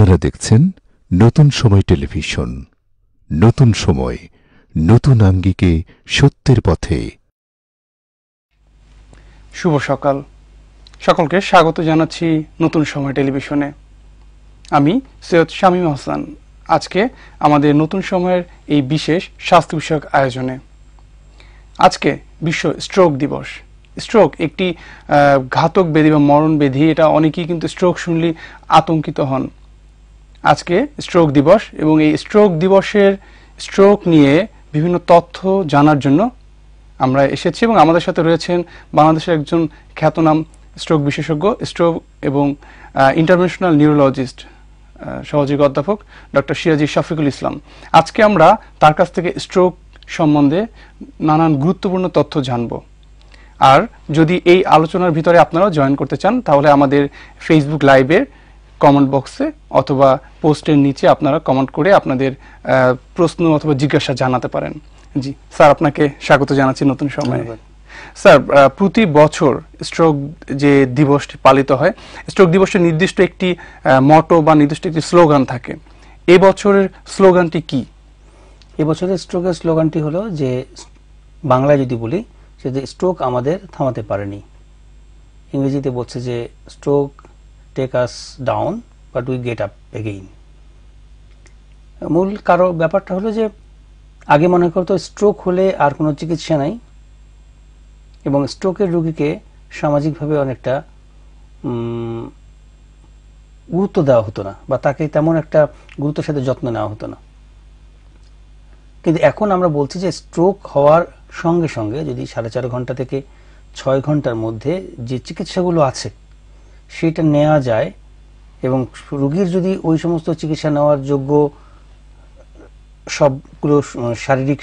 আপনারা দেখছেন নতুন সময় টেলিভিশন। নতুন সময়, নতুন আঙ্গিকে সত্যের পথে। শুভ সকাল। সকলকে স্বাগত জানাচ্ছি নতুন সময় টেলিভিশনে। আমি সৈয়দ শামীম হাসান। আজকে আমাদের নতুন সময়ের এই বিশেষ স্বাস্থ্য বিষয়ক আয়োজনে। আজকে বিশ্ব স্ট্রোক দিবস। স্ট্রোক একটি ঘাতক ব্যাধি বা মরণ ব্যাধি, এটা অনেকেই কিন্তু স্ট্রোক শুনলে আতঙ্কিত হন। আজকে স্ট্রোক দিবস এবং এই স্ট্রোক দিবসের স্ট্রোক নিয়ে বিভিন্ন তথ্য জানার জন্য আমরা এসেছি এবং আমাদের সাথে রয়েছেন বাংলাদেশের একজন খ্যাতনাম স্ট্রোক বিশেষজ্ঞ স্ট্রোক এবং ইন্টারন্যাশনাল নিউরোলজিস্ট সহযোগী অধ্যাপক ডক্টর সিরাজি শফিকুল ইসলাম। আজকে আমরা তার কাছ থেকে স্ট্রোক সম্বন্ধে নানান গুরুত্বপূর্ণ তথ্য জানব। আর যদি এই আলোচনার ভিতরে আপনারাও জয়েন করতে চান, তাহলে আমাদের ফেসবুক লাইভের কমেন্ট বক্সে অথবা পোস্টের নিচে আপনারা কমেন্ট করে আপনাদের প্রশ্ন অথবা জিজ্ঞাসা জানাতে পারেন। জি স্যার আপনাকে স্বাগত জানাচ্ছি নতুন সময়। স্যার প্রতি বছর স্ট্রোক যে দিবসটি পালিত হয় স্ট্রোক দিবসের নির্দিষ্ট একটি মটো বা নির্দিষ্ট একটি স্লোগান থাকে। এই বছরের স্লোগানটি কি? এবছরের স্ট্রোকের স্লোগানটি হলো যে বাংলায় যদি বলি সেটা স্ট্রোক আমাদের থামাতে পারেনি। ইংরেজিতে বলছে যে stroke take us down but we get up again মূল কারও ব্যাপারটা হলো যে, আগে মনে করতো স্ট্রোক হলে আর কোনো চিকিৎসা নাই, এবং স্ট্রোকের রোগীকে সামাজিকভাবে অনেকটা গুরুত্ব দেওয়া হতো না, বা তাকে তেমন একটা গুরুত্বের সাথে যত্ন নেওয়া হতো না। কিন্তু এখন আমরা বলছি যে স্ট্রোক হওয়ার সঙ্গে সঙ্গে যদি সাড়ে চার ঘণ্টা থেকে ছয় ঘণ্টার মধ্যে যে চিকিৎসাগুলো আছে সেটা নেওয়া যায় এবং রুগীর যদি ওই সমস্ত চিকিৎসা নেওয়ার যোগ্য সবগুলো শারীরিক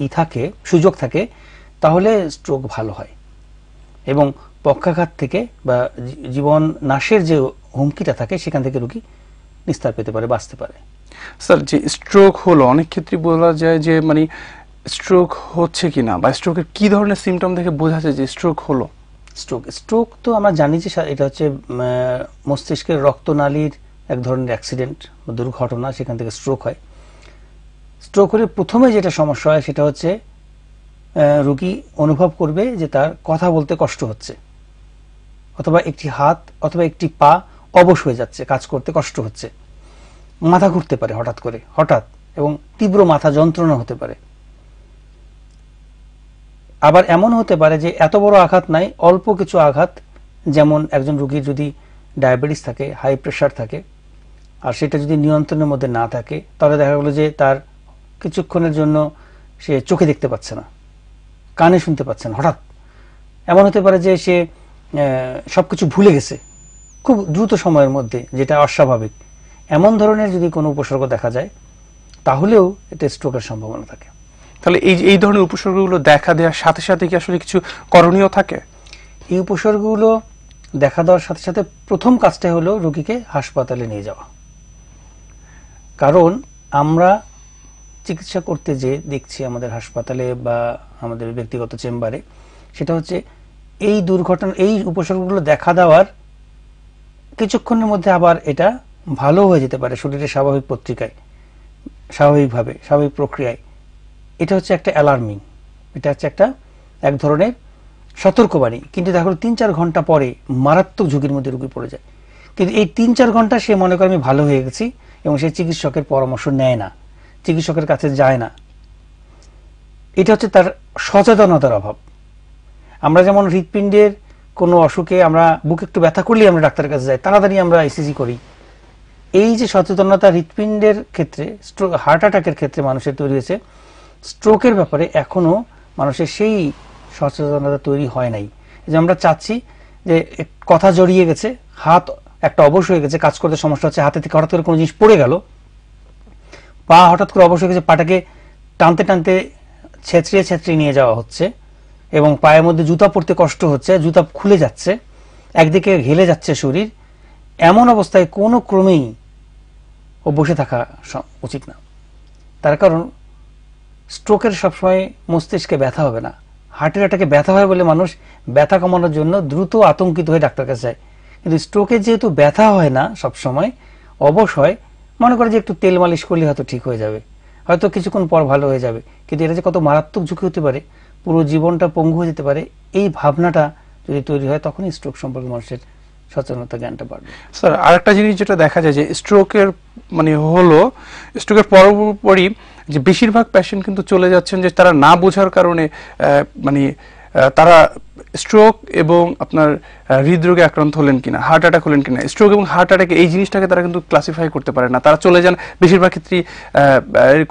ই থাকে, সুযোগ থাকে, তাহলে স্ট্রোক ভালো হয়। এবং পক্ষাঘাত থেকে বা জীবন নাশের যে হুমকিটা থাকে, সেখান থেকে রুগী নিস্তার পেতে পারে, বাঁচতে পারে। স্যার, যে স্ট্রোক হলো, অনেক ক্ষেত্রে বলা যায় যে মানে স্ট্রোক হচ্ছে কি না বা স্ট্রোকের কি ধরনের সিমটম দেখে বোঝা যায় যে স্ট্রোক হলো? স্ট্রোক স্ট্রোক তো আমরা জানি যে এটা হচ্ছে মস্তিষ্কের রক্তনালীর এক ধরনের অ্যাক্সিডেন্ট বা দুর্ঘটনা, সেখান থেকে স্ট্রোক হয়। স্ট্রোক হলে প্রথমে যেটা সমস্যা হয় সেটা হচ্ছে রোগী অনুভব করবে যে তার কথা বলতে কষ্ট হচ্ছে, অথবা একটি হাত অথবা একটি পা অবশ হয়ে যাচ্ছে, কাজ করতে কষ্ট হচ্ছে। মাথা ঘুরতে পারে হঠাৎ করে, হঠাৎ, এবং তীব্র মাথা যন্ত্রণা হতে পারে। আবার এমন হতে পারে যে এত বড় আঘাত নাই, অল্প কিছু আঘাত, যেমন একজন রুগীর যদি ডায়াবেটিস থাকে, হাই প্রেশার থাকে, আর সেটা যদি নিয়ন্ত্রণের মধ্যে না থাকে, তাহলে দেখা গেলো যে তার কিছুক্ষণের জন্য সে চোখে দেখতে পাচ্ছে না, কানে শুনতে পাচ্ছে না, হঠাৎ। এমন হতে পারে যে সে সব কিছু ভুলে গেছে, খুব দ্রুত সময়ের মধ্যে, যেটা অস্বাভাবিক। এমন ধরনের যদি কোনো উপসর্গ দেখা যায়, তাহলেও এটা স্ট্রোকের সম্ভাবনা থাকে। তাহলে এই এই ধরনের উপসর্গগুলো দেখা দেওয়ার সাথে সাথে কি আসলে কিছু করণীয় থাকে? এই উপসর্গগুলো দেখা দেওয়ার সাথে সাথে প্রথম কাজটা হলো রোগীকে হাসপাতালে নিয়ে যাওয়া। কারণ আমরা চিকিৎসা করতে যে দেখছি আমাদের হাসপাতালে বা আমাদের ব্যক্তিগত চেম্বারে, সেটা হচ্ছে এই দুর্ঘটনা, এই উপসর্গগুলো দেখা দেওয়ার কিছুক্ষণের মধ্যে আবার এটা ভালো হয়ে যেতে পারে শরীরের স্বাভাবিক পত্রিকায়, স্বাভাবিকভাবে, স্বাভাবিক প্রক্রিয়ায়। এটা হচ্ছে একটা অ্যালার্মিং এটা হচ্ছে একটা এক ধরনের সতর্কবাণী। কিন্তু দেখা তিন চার ঘণ্টা পরে মারাত্মক ঝুঁকির মধ্যে রুগী পড়ে যায়। কিন্তু এই তিন চার ঘণ্টা সে মনে করে, আমি ভালো হয়ে গেছি এবং সে চিকিৎসকের পরামর্শ নেয় না, চিকিৎসকের কাছে যায় না। এটা হচ্ছে তার সচেতনতার অভাব। আমরা যেমন হৃৎপিণ্ডের কোনো অসুখে আমরা বুক একটু ব্যথা করলেই আমরা ডাক্তারের কাছে যাই, তাড়াতাড়ি আমরা আইসিসি করি। এই যে সচেতনতা হৃৎপিণ্ডের ক্ষেত্রে হার্ট অ্যাটাকের ক্ষেত্রে মানুষের তৈরি হয়েছে স্ট্রোকের ব্যাপারে এখনও মানুষের সেই সচেতনতা তৈরি হয় নাই। যে আমরা চাচ্ছি যে কথা জড়িয়ে গেছে, হাত একটা অবশ হয়ে গেছে, কাজ করতে সমস্যা হচ্ছে, হাতে থেকে হঠাৎ করে কোনো জিনিস পড়ে গেল, পা হঠাৎ করে অবশ হয়ে গেছে, পাটাকে টানতে টানতে ছেঁচড়িয়ে ছেঁচড়িয়ে নিয়ে যাওয়া হচ্ছে এবং পায়ের মধ্যে জুতা পরতে কষ্ট হচ্ছে, জুতা খুলে যাচ্ছে, একদিকে হেলে যাচ্ছে শরীর, এমন অবস্থায় কোনো ক্রমেই ও বসে থাকা উচিত না। তার কারণ স্ট্রোকের সবসময় মস্তিষ্কে ব্যথা হবে না। হার্টের অ্যাটাকে ব্যথা হয় বলে মানুষ ব্যথা কমানোর জন্য দ্রুত আতঙ্কিত হয়ে ডাক্তার কাছে যায়। কিন্তু স্ট্রোকে যেহেতু ব্যথা হয় না সবসময়, অবশ মনে করে যে একটু তেল মালিশ করলে হয়তো ঠিক হয়ে যাবে। হয়তো কিছুক্ষণ পর ভালো হয়ে যাবে। কিন্তু এটা যে কত মারাত্মক ঝুঁকি হতে পারে, পুরো জীবনটা পঙ্গু হয়ে যেতে পারে, এই ভাবনাটা যদি তৈরি হয়, তখনই স্ট্রোক সম্পর্কে মানুষের সচেতনতা জ্ঞানটা বাড়বে। স্যার আরেকটা জিনিস যেটা দেখা যায় যে স্ট্রোকের মানে হলো, স্ট্রোকের পরপরই যে বেশিরভাগ পেশেন্ট কিন্তু চলে যাচ্ছেন যে তারা না বোঝার কারণে মানে তারা স্ট্রোক এবং আপনার হৃদরোগে আক্রান্ত হলেন কিনা হার্ট অ্যাটাক হলেন কিনা স্ট্রোক এবং হার্ট অ্যাটাক এই জিনিসটাকে তারা কিন্তু ক্লাসিফাই করতে পারে না। তারা চলে যান বেশিরভাগ ক্ষেত্রেই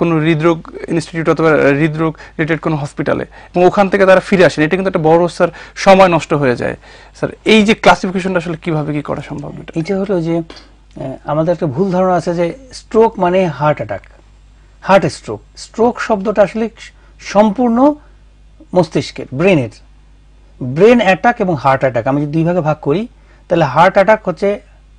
কোনো হৃদরোগ ইনস্টিটিউট অথবা হৃদরোগ রিলেটেড কোনো হসপিটালে এবং ওখান থেকে তারা ফিরে আসেন। এটা কিন্তু একটা বড় স্যার সময় নষ্ট হয়ে যায়। স্যার, এই যে ক্লাসিফিকেশনটা আসলে কীভাবে কি করা সম্ভব এটা? হলো যে আমাদের একটা ভুল ধারণা আছে যে স্ট্রোক মানে heart attack heart stroke. Stroke শব্দটা আসলে সম্পূর্ণ মস্তিষ্কের, ব্রেনের। ব্রেন অ্যাটাক এবং হার্ট অ্যাটাক। আমি যদি দুই ভাগে ভাগ করি, তাহলে হার্ট অ্যাটাক হচ্ছে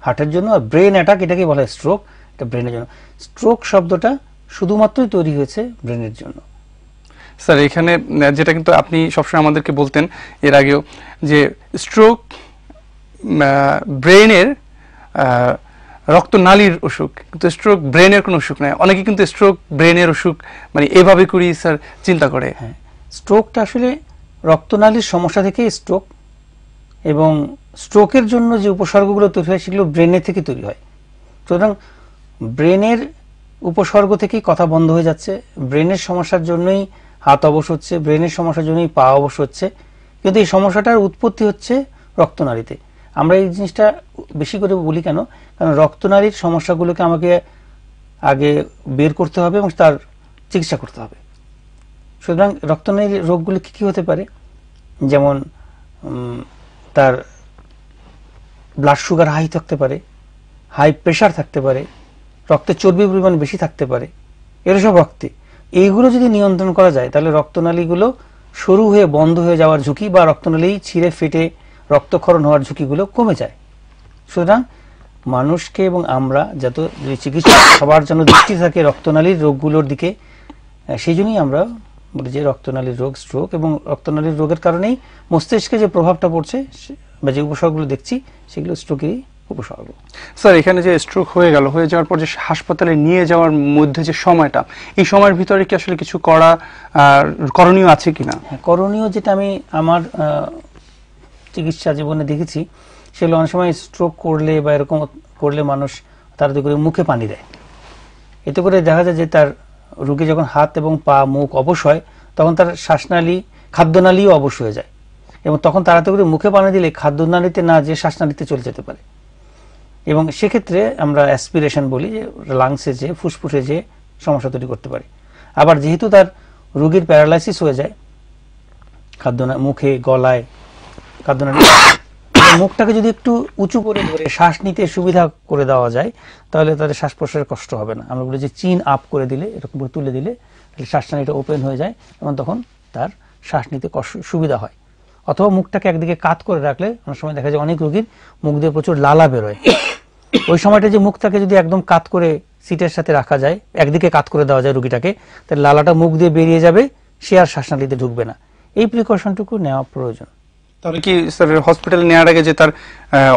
হার্টের জন্য আর ব্রেন অ্যাটাক এটাকে বলা হয় স্ট্রোক, এটা ব্রেনের জন্য। স্ট্রোক শব্দটা শুধুমাত্রই তৈরি হয়েছে ব্রেনের জন্য। স্যার, এখানে যেটা কিন্তু আপনি সবসময় আমাদেরকে বলতেন, এর আগেও যে স্ট্রোক ব্রেনের রক্তনালীর অসুখ, কিন্তু স্ট্রোক ব্রেনের কোনো অসুখ নয় অনেকে কিন্তু স্ট্রোক ব্রেনের অসুখ মানে এভাবে করি স্যার চিন্তা করে। হ্যাঁ স্ট্রোকটা আসলে রক্তনালীর সমস্যা থেকে স্ট্রোক এবং স্ট্রোকের জন্য যে উপসর্গগুলো তৈরি হয় সেগুলো ব্রেনের থেকে তৈরি হয়। সুতরাং ব্রেনের উপসর্গ থেকেই কথা বন্ধ হয়ে যাচ্ছে। ব্রেনের সমস্যার জন্যই হাত অবশ হচ্ছে ব্রেনের সমস্যার জন্যই পা অবশ হচ্ছে। কিন্তু এই সমস্যাটার উৎপত্তি হচ্ছে রক্তনালীতে। আমরা এই জিনিসটা বেশি করে বলি কেন? কারণ রক্তনালীর সমস্যাগুলোকে আমাকে আগে বের করতে হবে এবং তার চিকিৎসা করতে হবে। সুতরাং রক্তনালীর রোগগুলো কি কি হতে পারে? যেমন তার ব্লাড সুগার হাই থাকতে পারে হাই প্রেশার থাকতে পারে, রক্তে চর্বির পরিমাণ বেশি থাকতে পারে, এর সব রক্তে। এইগুলো যদি নিয়ন্ত্রণ করা যায়, তাহলে রক্তনালীগুলো সরু হয়ে বন্ধ হয়ে যাওয়ার ঝুঁকি বা রক্তনালী ছিঁড়ে ফেটে রক্তক্ষরণ হওয়ার ঝুঁকিগুলো কমে যায়। সুতরাং মানুষকে এবং আমরা যত চিকিৎসা সবার জন্য দৃষ্টি থাকে রক্তনালীর রোগগুলোর দিকে সেই জন্যই আমরা বলি যে রক্তনালীর রোগ স্ট্রোক এবং রক্তনালীর রোগের কারণেই মস্তিষ্কে যে প্রভাবটা পড়ছে বা যে উপসর্গগুলো দেখছি সেগুলো স্ট্রোকেরই উপসর্গ। স্যার এখানে যে স্ট্রোক হয়ে গেল হয়ে যাওয়ার পর যে হাসপাতালে নিয়ে যাওয়ার মধ্যে যে সময়টা এই সময়ের ভিতরে কি আসলে কিছু করা করণীয় আছে কিনা? হ্যাঁ, করণীয় যেটা আমি আমার চিকিৎসা জীবনে দেখেছি, সেগুলো অনেক সময় স্ট্রোক করলে বা এরকম করলে মানুষ তাড়াতাড়ি করে মুখে পানি দেয়। এতে করে দেখা যায় যে তার রোগী যখন হাত এবং পা, মুখ অবশ হয়, তখন তার শ্বাসনালী, খাদ্যনালীও অবশ হয়ে যায় এবং তখন তাড়াতাড়ি করে মুখে পানি দিলে খাদ্যনালীতে না যে শ্বাসনালীতে চলে যেতে পারে। এবং সেক্ষেত্রে আমরা অ্যাসপিরেশন বলি যে লাংসে যে ফুসফুসে যে সমস্যা তৈরি করতে পারে। আবার যেহেতু তার রোগীর প্যারালাইসিস হয়ে যায়, খাদ্যনা, মুখে, গলায় খাদ্যনালী মুখটাকে যদি একটু উঁচু করে ধরে শ্বাস নিতে সুবিধা করে দেওয়া যায়, তাহলে তাদের শ্বাস প্রশ্বাসের কষ্ট হবে না। আমরা বলি যে চিন আপ করে দিলে, এরকম করে তুলে দিলে, তাহলে শ্বাসনালীটা ওপেন হয়ে যায় এবং তখন তার শ্বাস নিতে সুবিধা হয়। অথবা মুখটাকে একদিকে কাত করে রাখলে, অনেক সময় দেখা যায় অনেক রোগীর মুখ দিয়ে প্রচুর লালা বেরোয়। ওই সময়টা যে মুখটাকে যদি একদম কাত করে সিটের সাথে রাখা যায়, একদিকে কাত করে দেওয়া যায় রুগীটাকে, তাহলে লালাটা মুখ দিয়ে বেরিয়ে যাবে, সে আর শ্বাসনালীতে ঢুকবে না। এই প্রিকশনটুকু নেওয়া প্রয়োজন। তাহলে কি স্যার হসপিটালে নেওয়ার আগে যে তার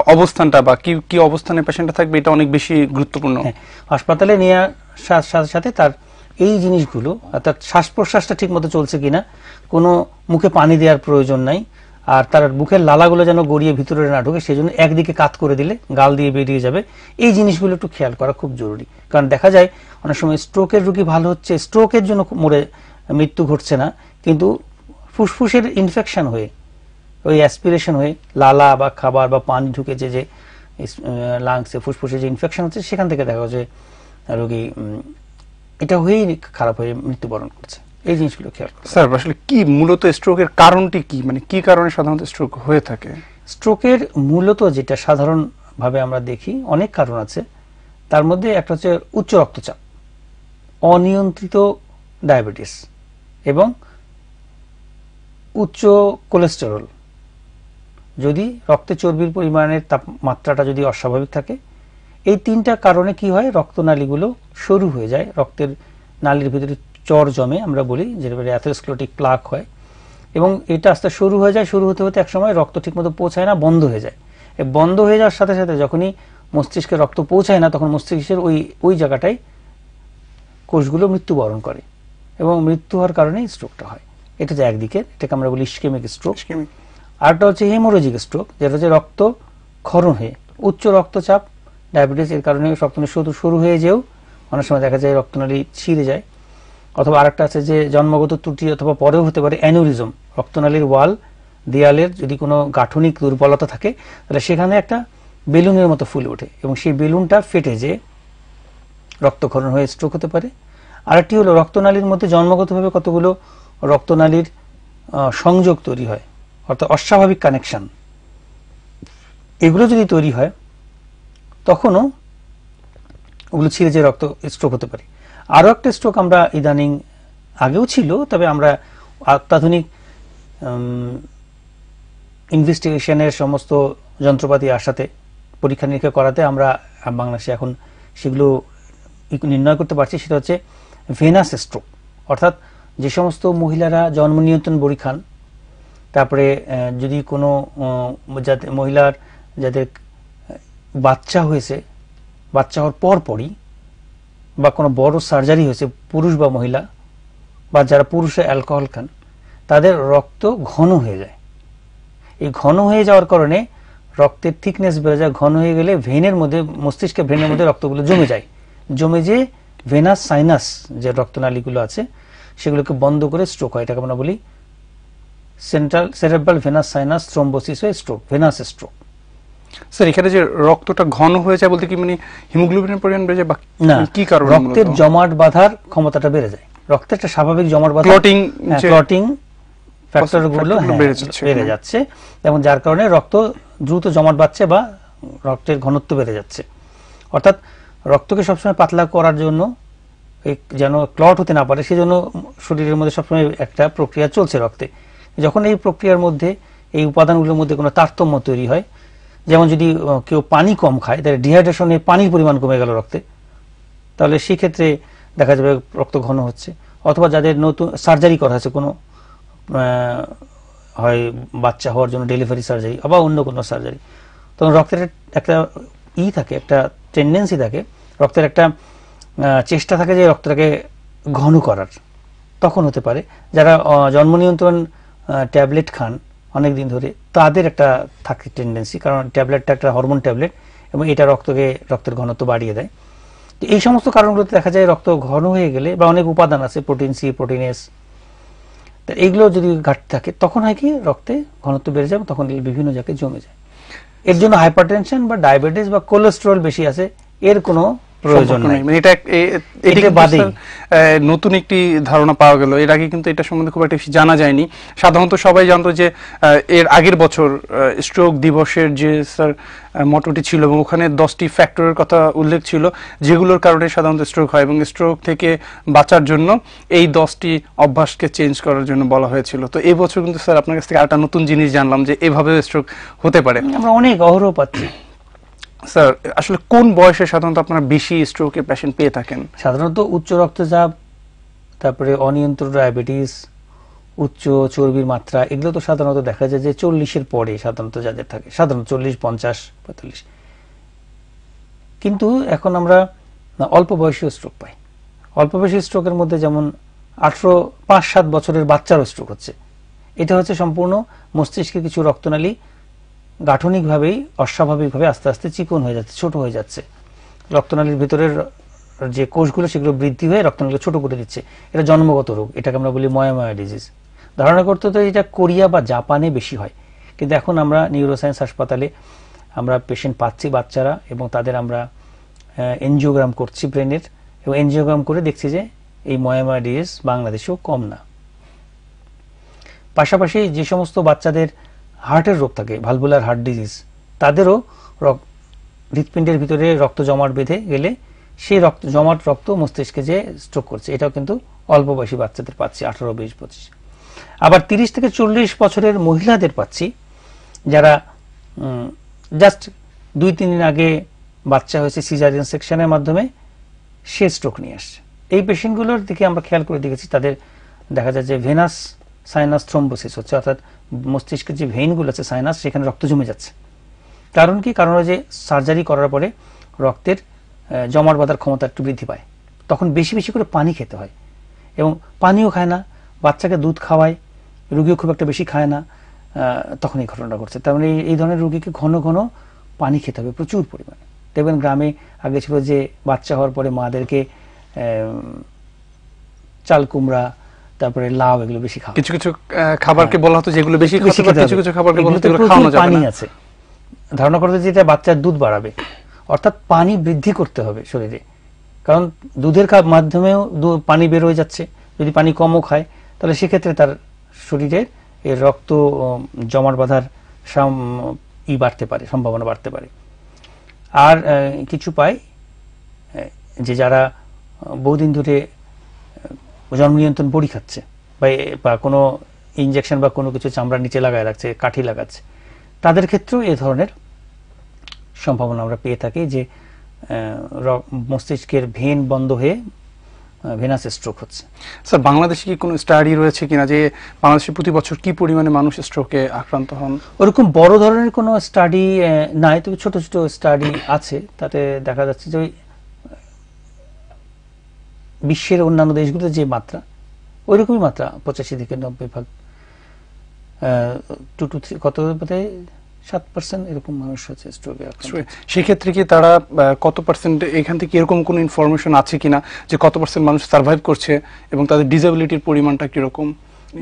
অবস্থানটা বা কি কি অবস্থানে পেশেন্টটা থাকবে এটা অনেক বেশি গুরুত্বপূর্ণ? হ্যাঁ হাসপাতালে নেওয়ার সা- সাথে সাথে তার এই জিনিসগুলো, অর্থাৎ শ্বাস প্রশ্বাসটা ঠিক মতো চলছে কিনা, কোনো মুখে পানি দেওয়ার প্রয়োজন নাই, আর তার মুখের লালাগুলো যেন গড়িয়ে ভিতরে না ঢোকে সেই জন্য একদিকে কাত করে দিলে গাল দিয়ে বেরিয়ে যাবে। এই জিনিসগুলো একটু খেয়াল করা খুব জরুরি। কারণ দেখা যায়, অনেক সময় স্ট্রোকের রোগী ভালো হচ্ছে স্ট্রোকের জন্য মরে মৃত্যু ঘটছে না, কিন্তু ফুসফুসের ইনফেকশন হয়ে ওই অ্যাসপিরেশন হয়ে লালা বা খাবার বা পানি ঢুকেছে যে লাংসে ফুসফুসে যে ইনফেকশন হচ্ছে সেখান থেকে দেখা যাচ্ছে রোগী এটা হয়েই খারাপ হয়ে মৃত্যুবরণ করছে। এই জিনিসগুলো খেয়াল স্যার আসলে কি মূলত স্ট্রোকের কারণটি কি? মানে কি কারণে সাধারণত স্ট্রোক হয়ে থাকে? স্ট্রোকের মূলত যেটা সাধারণভাবে আমরা দেখি অনেক কারণ আছে। তার মধ্যে একটা হচ্ছে উচ্চ রক্তচাপ অনিয়ন্ত্রিত ডায়াবেটিস এবং উচ্চ কোলেস্টেরল যদি রক্তে চর্বির পরিমাণের তাপমাত্রাটা যদি অস্বাভাবিক থাকে, এই তিনটা কারণে কি হয়? রক্তনালীগুলো সরু হয়ে যায়। রক্তের নালীর ভিতরে চর জমে আমরা বলি যেটা অ্যাথেরোস্ক্লেরোটিক প্লাক হয়। এবং এটা আস্তে শুরু হয়ে যায় শুরু হতে হতে একসময় রক্ত ঠিকমতো পৌঁছায় না, বন্ধ হয়ে যায়। বন্ধ হয়ে যাওয়ার সাথে সাথে যখনই মস্তিষ্কে রক্ত পৌঁছায় না, তখন মস্তিষ্কের ওই ওই জায়গাটায় কোষগুলো মৃত্যুবরণ করে এবং মৃত্যু হওয়ার কারণে স্ট্রোকটা হয়। এটা যে একদিকে এটাকে আমরা বলি ইস্কেমিক স্ট্রোক আরেকটা হচ্ছে হেমোরোজিক স্ট্রোক যেটা হচ্ছে রক্ত ক্ষরণ হয়ে, উচ্চ রক্তচাপ ডায়াবেটিস এর কারণে রক্তনালী শুধু শুরু হয়ে যেও, অনেক সময় দেখা যায় রক্তনালী ছিঁড়ে যায়। অথবা আরেকটা আছে যে জন্মগত ত্রুটি অথবা পরেও হতে পারে অ্যানুরিজম রক্তনালীর ওয়াল, দেয়ালের যদি কোনো গাঠনিক দুর্বলতা থাকে, তাহলে সেখানে একটা বেলুনের মতো ফুলে ওঠে এবং সেই বেলুনটা ফেটে যে রক্তক্ষরণ হয়ে স্ট্রোক হতে পারে। আরেকটি হলো রক্তনালীর মধ্যে জন্মগতভাবে কতগুলো রক্তনালীর সংযোগ তৈরি হয়। অর্থাৎ অস্বাভাবিক কানেকশন এগুলো যদি তৈরি হয়, তখনও ওগুলো ছিঁড়ে যে রক্ত স্ট্রোক হতে পারে। আরও একটা স্ট্রোক আমরা ইদানিং আগেও ছিল, তবে আমরা অত্যাধুনিক ইনভেস্টিগেশনের সমস্ত যন্ত্রপাতি আসাতে, পরীক্ষা নিরীক্ষা করাতে আমরা বাংলাদেশে এখন সেগুলো নির্ণয় করতে পারছি, সেটা হচ্ছে ভেনাস স্ট্রোক অর্থাৎ যে সমস্ত মহিলারা জন্ম নিয়ন্ত্রণ বড়ি খান তারপরে যদি কোনো যাতে মহিলার যাদের বাচ্চা হয়েছে, বাচ্চা হওয়ার পর পরই বা কোনো বড় সার্জারি হয়েছে, পুরুষ বা মহিলা বা যারা পুরুষে অ্যালকোহল খান, তাদের রক্ত ঘন হয়ে যায়। এই ঘন হয়ে যাওয়ার কারণে রক্তের থিকনেস বেড়ে যায়, ঘন হয়ে গেলে ভেনের মধ্যে মস্তিষ্কের ভেনের মধ্যে রক্তগুলো জমে যায়। জমে যে ভেনাস সাইনাস যে রক্তনালীগুলো আছে, সেগুলোকে বন্ধ করে স্ট্রোক হয়, এটাকে আমরা বলি central cerebral venous sinus thrombosis হয় স্ট্রোক ভেনাস স্ট্রোক স্যার এখানে যে রক্তটা ঘন হয়ে যায় বলতে কি মানে হিমোগ্লোবিনের পরিমাণ বেড়ে যায় বা না কি কারণে রক্তের জমাট বাঁধার ক্ষমতাটা বেড়ে যায়। রক্তের একটা স্বাভাবিক জমাট বাঁধা ক্লটিং ফ্যাক্টরগুলো factor গুলো হ্যাঁ, বেড়ে যাচ্ছে। এবং যার কারণে রক্ত দ্রুত জমাট বাঁধছে বা রক্তের ঘনত্ব বেড়ে যাচ্ছে। অর্থাৎ রক্তকে সবসময় পাতলা করার জন্য যেন ক্লট হতে না পারে সেজন্য শরীরের মধ্যে সবসময় একটা প্রক্রিয়া চলছে রক্তে। যখন এই প্রক্রিয়ার মধ্যে, এই উপাদানগুলোর মধ্যে কোনো তারতম্য তৈরি হয়, যেমন যদি কেউ পানি কম খায়, তাহলে ডিহাইড্রেশনে পানির পরিমাণ কমে গেল রক্তে, তাহলে সেক্ষেত্রে দেখা যাবে রক্ত ঘন হচ্ছে। অথবা যাদের নতুন সার্জারি করা হয়েছে, কোনো হয় বাচ্চা হওয়ার জন্য ডেলিভারি সার্জারি বা অন্য কোনো সার্জারি তখন রক্তের একটা ই থাকে, একটা টেন্ডেন্সি থাকে, রক্তের একটা চেষ্টা থাকে যে রক্তটাকে ঘন করার। তখন হতে পারে। যারা জন্ম নিয়ন্ত্রণ ট্যাবলেট খান অনেক দিন ধরে, তাদের একটা থাকে টেন্ডেন্সি কারণ ট্যাবলেটটা একটা হরমোন ট্যাবলেট এবং এটা রক্তকে, রক্তের ঘনত্ব বাড়িয়ে দেয়। তো এই সমস্ত কারণগুলোতে দেখা যায় রক্ত ঘন হয়ে গেলে বা অনেক উপাদান আছে প্রোটিন সি প্রোটিন এস তা এইগুলো যদি ঘাটতি থাকে, তখন হয় কি রক্তে ঘনত্ব বেড়ে যায় তখন বিভিন্ন জায়গায় জমে যায়। এর জন্য হাইপারটেনশন বা ডায়াবেটিস বা কোলেস্টেরল বেশি আছে, এর কোনো প্রয়োজন নাই। মানে এটা এটা আহ, নতুন একটি ধারণা পাওয়া গেল। এর আগে কিন্তু এটা সম্বন্ধে খুব একটা জানা যায়নি। সাধারণত সবাই জানতো যে এর আগের বছর স্ট্রোক দিবসের যে স্যার মটোটি ছিল এবং ওখানে দশটি ফ্যাক্টরের কথা উল্লেখ ছিল যেগুলোর কারণে সাধারণত স্ট্রোক হয় এবং স্ট্রোক থেকে বাঁচার জন্য এই দশটি অভ্যাসকে চেঞ্জ করার জন্য বলা হয়েছিল। তো এই বছর কিন্তু স্যার আপনার কাছ থেকে একটা নতুন জিনিস জানলাম যে এভাবে স্ট্রোক হতে পারে। আমরা অনেক অহরহ পাচ্ছি। স্যার, আসলে কোন বয়সে সাধারণত আপনারা বেশি স্ট্রোকের পেশেন্ট পেয়ে থাকেন? সাধারণত উচ্চ রক্তচাপ, তারপরে অনিয়ন্ত্রিত ডায়াবেটিস উচ্চ চর্বির মাত্রা, এগুলো তো সাধারণত দেখা যায় যে চল্লিশের পরে সাধারণত যাদের থাকে, সাধারণত চল্লিশ, পঞ্চাশ, পঁয়তাল্লিশ। কিন্তু এখন আমরা অল্প বয়সীয় স্ট্রোক পাই। অল্প বয়সী স্ট্রোকের মধ্যে যেমন আঠারো, পাঁচ, সাত বছরের বাচ্চারও স্ট্রোক হচ্ছে। এটা হচ্ছে সম্পূর্ণ মস্তিষ্কের কিছু রক্তনালী গাঠনিকভাবেই, অস্বাভাবিকভাবে আস্তে আস্তে চিকন হয়ে যাচ্ছে, ছোট হয়ে যাচ্ছে। রক্তনালীর ভিতরের যে কোষগুলো, সেগুলো বৃদ্ধি হয়ে রক্তনালীগুলো ছোট করে দিচ্ছে। এটা জন্মগত রোগ, এটাকে আমরা বলি ময়াময়া ডিজিজ ধারণা করতে তো এটা কোরিয়া বা জাপানে বেশি হয়। কিন্তু এখন আমরা নিউরোসায়েন্স হাসপাতালে আমরা পেশেন্ট পাচ্ছি, বাচ্চারা, এবং তাদের আমরা এনজিওগ্রাম করছি ব্রেনের এবং এনজিওগ্রাম করে দেখছি যে এই ময়াময়া ডিজিজ বাংলাদেশেও কম না। পাশাপাশি যে সমস্ত বাচ্চাদের হার্টের রোগ থাকে ভালভুলার হার্ট ডিজিজ তাদেরও রক- হৃৎপিণ্ডের ভিতরে রক্ত জমাট বেঁধে গেলে সেই রক্ত জমাট রক্ত মস্তিষ্কে যে স্ট্রোক করছে, এটাও কিন্তু অল্প বয়সী বাচ্চাদের পাচ্ছি, আঠারো, বিশ, পঁচিশ। আবার তিরিশ থেকে চল্লিশ বছরের মহিলাদের পাচ্ছি, যারা জাস্ট দুই, তিন দিন আগে বাচ্চা হয়েছে সিজারিয়ান সেকশনের মাধ্যমে, সে স্ট্রোক নিয়ে আসছে। এই পেশেন্টগুলোর দিকে আমরা খেয়াল করে দেখেছি, তাদের দেখা যায় যে ভেনাস সাইনাস থ্রোম্বোসিস হচ্ছে অর্থাৎ মস্তিষ্কের যে ভেইনগুলো আছে সাইনাস সেখানে রক্ত জমে যাচ্ছে। কারণ কি? কারণ যে সার্জারি করার পরে রক্তের জমাট বাঁধার ক্ষমতা একটু বৃদ্ধি পায়। তখন বেশি বেশি করে পানি খেতে হয়। এবং পানিও খায় না, বাচ্চাকে দুধ খাওয়ায়, রুগীও খুব একটা বেশি খায় না তখন এই ঘটনাটা ঘটছে। তার মানে এই ধরনের রুগীকে ঘন ঘন পানি খেতে হবে প্রচুর পরিমাণে। দেখবেন গ্রামে আগে ছিল যে বাচ্চা হওয়ার পরে মাদেরকে চাল কুমড়া তারপরে লাউ এগুলো বেশি খাওয়া কিছু কিছু খাবারকে বলা হতো যেগুলো বেশি খেতে কিছু কিছু খাবারকে বলা হতো খাওয়ানো যাবে পানি আছে। ধারণা করতে যে এটা বাচ্চার দুধ বাড়াবে অর্থাৎ পানি বৃদ্ধি করতে হবে শরীরে। কারণ দুধের মাধ্যমেও পানি বের হয়ে যাচ্ছে। যদি পানি কমও খায় তাহলে সেক্ষেত্রে তার শরীরে এর রক্ত জমাট বাঁধার ই বাড়তে পারে সম্ভাবনা বাড়তে পারে। আর কিছু পায় যে যারা বহুদিন ধরে জন্ম নিয়ন্ত্রণ বড়ি খাচ্ছে বা বা কোনো ইনজেকশন বা কোনো কিছু চামড়ার নিচে লাগায় রাখছে কাঠি লাগাচ্ছে। তাদের ক্ষেত্রেও এ ধরনের সম্ভাবনা আমরা পেয়ে থাকি যে মস্তিষ্কের ভেন বন্ধ হয়ে ভেনাস স্ট্রোক হচ্ছে। স্যার বাংলাদেশে কি কোনো স্টাডি রয়েছে কিনা যে বাংলাদেশে প্রতি বছর কি পরিমাণে মানুষ স্ট্রোকে আক্রান্ত হন? ওরকম বড় ধরনের কোনো স্টাডি নাই তবে ছোট ছোট স্টাডি আছে। তাতে দেখা যাচ্ছে যে বিশ্বের অন্যান্য দেশগুলোতে যে মাত্রা ওইরকমই মাত্রা পঁচাশি থেকে নব্বই ভাগ টু টু থ্রি কত বোধহয়? সাত পার্সেন্ট এরকম মানুষ হচ্ছে। স্ট্রোকে সেক্ষেত্রে কি তারা কত পার্সেন্ট এখান থেকে এরকম কোনো ইনফরমেশন আছে কিনা যে কত পার্সেন্ট মানুষ সার্ভাইভ করছে এবং তাদের ডিসেবিলিটির পরিমাণটা কীরকম?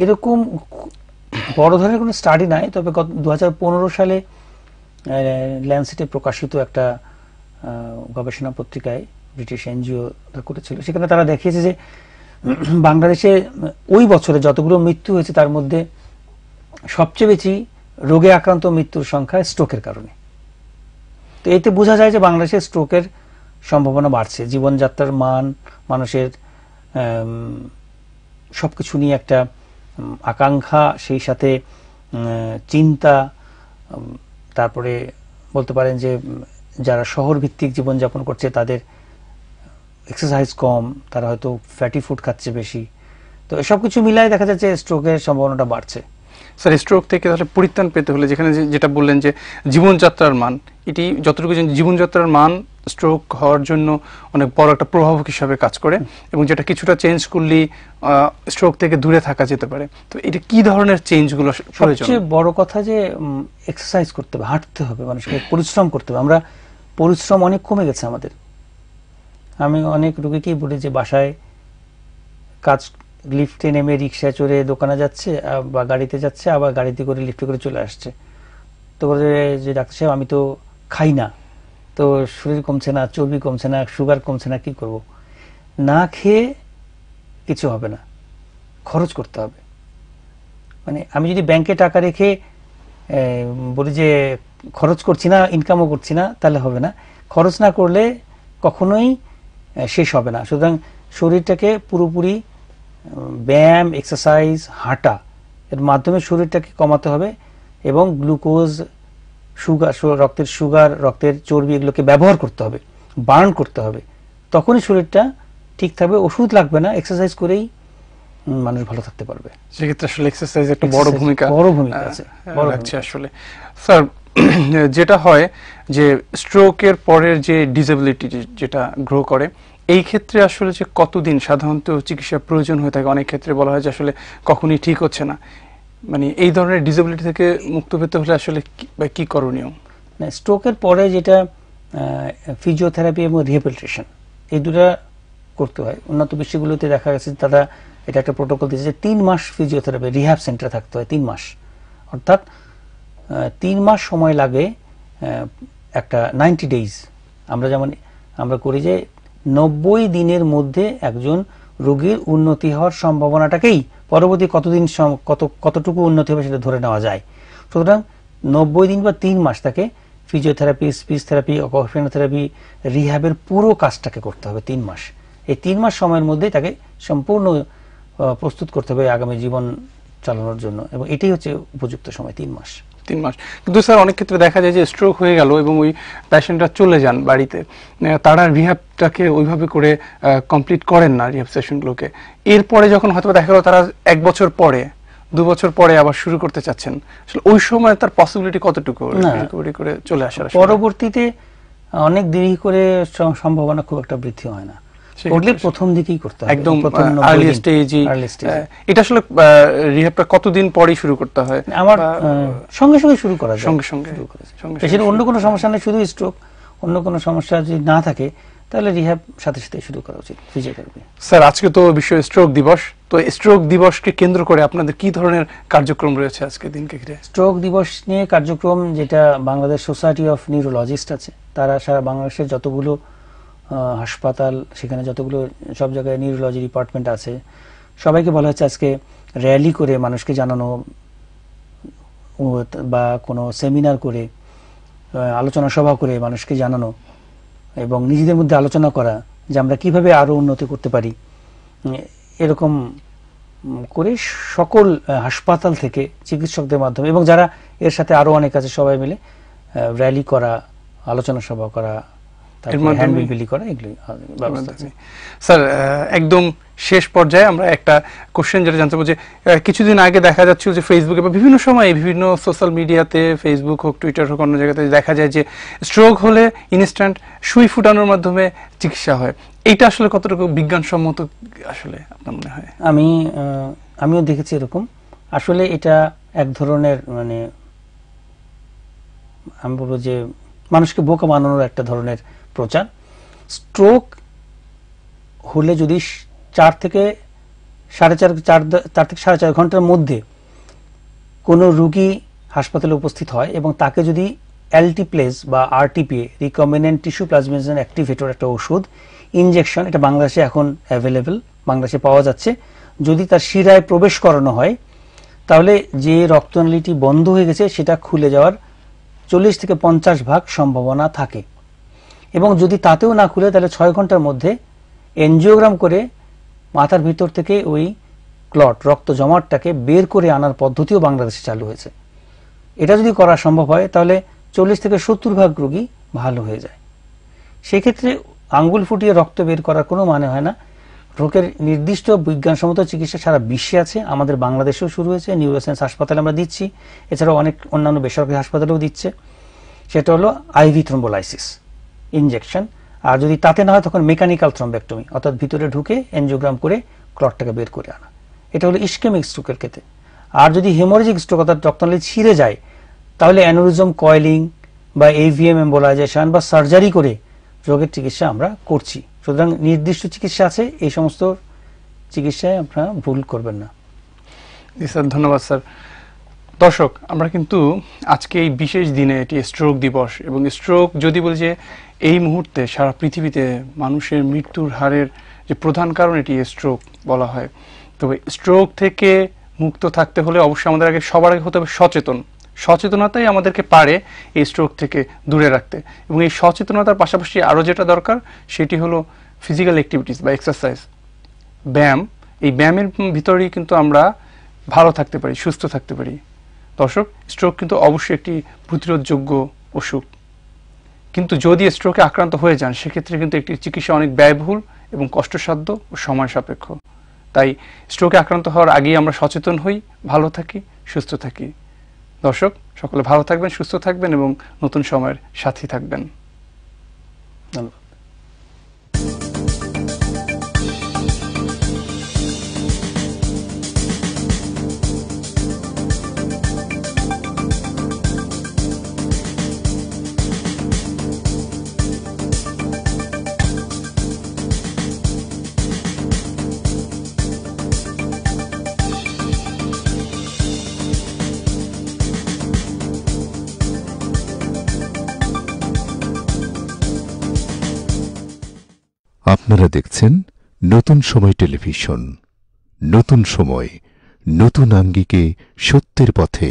এরকম বড় ধরনের কোনো স্টাডি নাই তবে গত দু হাজার পনেরো সালে ল্যান্ডসেটে প্রকাশিত একটা গবেষণা পত্রিকায় ব্রিটিশ এনজিও করেছিল। সেখানে তারা দেখিয়েছে যে, বাংলাদেশে ওই বছরে যতগুলো মৃত্যু হয়েছে, তার মধ্যে সবচেয়ে বেশি রোগে আক্রান্ত মৃত্যুর সংখ্যা স্ট্রোকের কারণে। তো এতে বোঝা যায় যে বাংলাদেশে স্ট্রোকের সম্ভাবনা বাড়ছে। জীবনযাত্রার মান, মানুষের সব কিছু নিয়ে একটা আকাঙ্ক্ষা, সেই সাথে চিন্তা তারপরে বলতে পারেন যে যারা শহর ভিত্তিক জীবনযাপন করছে, তাদের এক্সারসাইজ কম তারা হয়তো ফ্যাটি ফুড খাচ্ছে বেশি। তো এসব কিছু মিলাই দেখা যাচ্ছে স্ট্রোকের সম্ভাবনাটা বাড়ছে। স্যার স্ট্রোক থেকে তাহলে পরিত্রাণ পেতে হলে যেখানে যেটা বললেন যে জীবনযাত্রার মান এটি যতটুকু জীবনযাত্রার মান স্ট্রোক হওয়ার জন্য অনেক বড় একটা প্রভাবক হিসাবে কাজ করে এবং যেটা কিছুটা চেঞ্জ করলেই স্ট্রোক থেকে দূরে থাকা যেতে পারে। তো এটা কি ধরনের চেঞ্জগুলো সবচেয়ে বড় কথা যে এক্সারসাইজ করতে হবে হাঁটতে হবে মানুষকে পরিশ্রম করতে হবে। আমরা পরিশ্রম অনেক কমে গেছে আমাদের। আমি অনেক রোগীকেই বলি যে বাসায় কাজ লিফটে নেমে রিক্সায় চড়ে দোকানে যাচ্ছে বা গাড়িতে যাচ্ছে, আবার গাড়িতে করে লিফটে করে চলে আসছে। তো বলে যে ডাক্তার সাহেব, আমি তো খাই না। তো শরীর কমছে না, চর্বি কমছে না, সুগার কমছে না, কি করব? না খেয়ে কিছু হবে না। খরচ করতে হবে। মানে আমি যদি ব্যাংকে টাকা রেখে বলি যে খরচ করছি না ইনকামও করছি না, তাহলে হবে না। খরচ না করলে কখনোই শেষ হবে না। সুতরাং শরীরটাকে পুরোপুরি ব্যায়াম এক্সারসাইজ হাঁটা এর মাধ্যমে শরীরটাকে কমাতে হবে এবং গ্লুকোজ সুগার রক্তের সুগার রক্তের চর্বি এগুলোকে ব্যবহার করতে হবে বার্ন করতে হবে। তখনই শরীরটা ঠিক থাকবে ওষুধ লাগবে না এক্সারসাইজ করেই মানুষ ভালো থাকতে পারবে। সেক্ষেত্রে আসলে এক্সারসাইজ একটা বড় ভূমিকা। বড় ভূমিকা আছে, বড় রাখছে আসলে। স্যার যেটা হয় যে স্ট্রোকের পরের যে ডিসেবিলিটি যেটা গ্রো করে, এই ক্ষেত্রে আসলে যে কতদিন সাধারণত চিকিৎসা প্রয়োজন হয়ে থাকে, অনেক ক্ষেত্রে বলা হয় যে আসলে কখনই ঠিক হচ্ছে না। মানে এই ধরনের ডিসেবিলিটি থেকে মুক্ত পেতে হলে আসলে কি- বা কি করণীয়? না স্ট্রোকের পরে যেটা ফিজিওথেরাপি এবং রিহেবিলিটেশন এই দুটা করতে হয়। উন্নত বিশ্বগুলোতে দেখা গেছে তারা, এটা একটা প্রোটোকল দিয়েছে যে তিন মাস ফিজিওথেরাপি রিহ্যাব সেন্টারে থাকতে হয়, তিন মাস। অর্থাৎ তিন মাস সময় লাগে একটা নাইনটি ডেইজ আমরা যেমন, আমরা করি যে নব্বই দিনের মধ্যে একজন রোগীর উন্নতি হওয়ার সম্ভাবনাটাকেই পরবর্তী কতদিন কত, কতটুকু উন্নতি হবে সেটা ধরে নেওয়া যায়। সুতরাং নব্বই দিন বা তিন মাস তাকে ফিজিওথেরাপি স্পিচ থেরাপি থেরাপি রিহ্যাবের পুরো কাজটাকে করতে হবে তিন মাস। এই তিন মাস সময়ের মধ্যেই তাকে সম্পূর্ণ প্রস্তুত করতে হবে আগামী জীবন চালানোর জন্য। এবং এটাই হচ্ছে উপযুক্ত সময়, তিন মাস। তিন মাস। কিন্তু স্যার অনেক ক্ষেত্রে দেখা যায় যে স্ট্রোক হয়ে গেল এবং ওই পেশেন্টরা চলে যান বাড়িতে। তারা রিহ্যাবটাকে ওইভাবে করে কমপ্লিট করেন না রিহ্যাব সেশনগুলোকে এরপরে যখন হয়তো দেখা গেল তারা এক বছর পরে দু বছর পরে আবার শুরু করতে চাচ্ছেন আসলে ওই সময় তার পসিবিলিটি কতটুকু? রিকভারি করে চলে আসার পরবর্তীতে অনেক দেরি করে সম্ভাবনা খুব একটা বৃদ্ধি হয় না। করলে প্রথম দিকেই করতে হবে একদম আর্লি। স্টেজে। এটা আসলে রিহাবটা কতদিন পরেই শুরু করতে হয় আমার সঙ্গে সঙ্গে শুরু করা যায় সঙ্গে সঙ্গে শুরু করা যায়। সঙ্গে অন্য কোনো সমস্যা নেই শুধু স্ট্রোক অন্য কোনো সমস্যা যদি না থাকে তাহলে রিহ্যাব সাথে সাথে শুরু করা উচিত ফিজিওথেরাপি স্যার আজকে তো বিশ্ব স্ট্রোক দিবস তো স্ট্রোক দিবসকে কেন্দ্র করে আপনাদের কি ধরনের কার্যক্রম রয়েছে আজকে দিনকে ঘিরে স্ট্রোক দিবস নিয়ে কার্যক্রম যেটা বাংলাদেশ সোসাইটি অফ নিউরোলজিস্ট আছে তারা সারা বাংলাদেশের যতগুলো হাসপাতাল, সেখানে যতগুলো, সব জায়গায় নিউরোলজি ডিপার্টমেন্ট আছে। সবাইকে বলা হচ্ছে আজকে র্যালি করে মানুষকে জানানো, বা কোনো সেমিনার করে আলোচনা সভা করে মানুষকে জানানো, এবং নিজেদের মধ্যে আলোচনা করা, যে আমরা কীভাবে আরও উন্নতি করতে পারি। এরকম করে সকল হাসপাতাল থেকে চিকিৎসকদের মাধ্যমে, এবং যারা এর সাথে আরও অনেক আছে, সবাই মিলে র্যালি করা, আলোচনা সভা করা হ্যান্ডবিল বিলি করা এগুলি আহ, ব্যবস্থা আছে। স্যার একদম শেষ পর্যায়ে আমরা একটা কোশ্চেন যেটা জানতে যে কিছুদিন আগে দেখা যাচ্ছিল যে ফেসবুকে বা বিভিন্ন সময় বিভিন্ন সোশ্যাল মিডিয়াতে ফেসবুক হোক টুইটার হোক অন্য জায়গাতে দেখা যায় যে স্ট্রোক হলে ইনস্ট্যান্ট সুই ফুটানোর মাধ্যমে চিকিৎসা হয়। এইটা আসলে কতটুকু বিজ্ঞানসম্মত আসলে আপনার মনে হয়? আমি আমিও দেখেছি এরকম। আসলে এটা এক ধরনের মানে আমি বলব যে মানুষকে বোকা বানানোর একটা ধরনের প্রচার। স্ট্রোক হলে যদি চার থেকে সাড়ে চার চার চার থেকে সাড়ে চার ঘণ্টার মধ্যে কোনো রুগী হাসপাতালে উপস্থিত হয় এবং তাকে যদি অ্যালটিপ্লেস বা আরটিপিএ রিকমেন্ডেন্ট টিস্যু প্লাজমিনেশন অ্যাক্টিভেটর একটা ওষুধ ইনজেকশন এটা বাংলাদেশে এখন অ্যাভেলেবেল বাংলাদেশে পাওয়া যাচ্ছে। যদি তার শিরায় প্রবেশ করানো হয়, তাহলে যে রক্তনালীটি বন্ধ হয়ে গেছে সেটা খুলে যাওয়ার চল্লিশ থেকে পঞ্চাশ ভাগ সম্ভাবনা থাকে। এবং যদি তাতেও না খুলে, তাহলে ছয় ঘণ্টার মধ্যে এনজিওগ্রাম করে মাথার ভিতর থেকে ওই ক্লট, রক্ত জমাটটাকে বের করে আনার পদ্ধতিও বাংলাদেশে চালু হয়েছে। এটা যদি করা সম্ভব হয়, তাহলে চল্লিশ থেকে সত্তর ভাগ রোগী ভালো হয়ে যায়। সেক্ষেত্রে আঙ্গুল ফুটিয়ে রক্ত বের করার কোনো মানে হয় না। রোগের নির্দিষ্ট বিজ্ঞানসম্মত চিকিৎসা সারা বিশ্বে আছে। আমাদের বাংলাদেশেও শুরু হয়েছে, নিউরোসায়েন্স হাসপাতালে আমরা দিচ্ছি। এছাড়াও অনেক অন্যান্য বেসরকারি হাসপাতালেও দিচ্ছে। সেটা হলো আইভি থ্রম্বোলাইসিস। ইনজেকশন আর যদি তাতে না হয়, তখন মেকানিক্যাল থ্রম্বেক্টমি অর্থাৎ ভিতরে ঢুকে এনজিওগ্রাম করে ক্লটটাকে বের করে আনা। এটা হলো ইস্কেমিক স্ট্রোকের ক্ষেত্রে। আর যদি হেমোরেজিক স্ট্রোক অর্থাৎ রক্তনালী ছিঁড়ে যায়, তাহলে অ্যানোরিজম কয়েলিং বা এভিএম এম্বোলাইজেশন বা সার্জারি করে রোগের চিকিৎসা আমরা করছি। সুতরাং নির্দিষ্ট চিকিৎসা আছে, এই সমস্ত চিকিৎসায় আপনারা ভুল করবেন না। স্যার, ধন্যবাদ স্যার। দর্শক, আমরা কিন্তু আজকে এই বিশেষ দিনে এটি স্ট্রোক দিবস এবং স্ট্রোক যদি বলি যে এই মুহূর্তে সারা পৃথিবীতে মানুষের মৃত্যুর হারের যে প্রধান কারণ এটি স্ট্রোক বলা হয়। তবে স্ট্রোক থেকে মুক্ত থাকতে হলে অবশ্যই আমাদের আগে সবার আগে হতে হবে সচেতন। সচেতনতাই আমাদেরকে পারে এই স্ট্রোক থেকে দূরে রাখতে এবং এই সচেতনতার পাশাপাশি আরও যেটা দরকার, সেটি হলো ফিজিক্যাল অ্যাক্টিভিটিস বা এক্সারসাইজ ব্যায়াম, এই ব্যায়ামের ভিতরেই কিন্তু আমরা ভালো থাকতে পারি, সুস্থ থাকতে পারি। দর্শক স্ট্রোক কিন্তু অবশ্যই একটি প্রতিরোধযোগ্য অসুখ। কিন্তু যদি স্ট্রোকে আক্রান্ত হয়ে যান, সেক্ষেত্রে কিন্তু একটি চিকিৎসা অনেক ব্যয়বহুল এবং কষ্টসাধ্য ও সময় সাপেক্ষ। তাই স্ট্রোকে আক্রান্ত হওয়ার আগেই আমরা সচেতন হই, ভালো থাকি, সুস্থ থাকি। দর্শক, সকলে ভালো থাকবেন, সুস্থ থাকবেন এবং নতুন সময়ের সাথী থাকবেন। ধন্যবাদ। আপনারা দেখছেন নতুন সময় টেলিভিশন। নতুন সময় নতুন আঙ্গিকে সত্যের পথে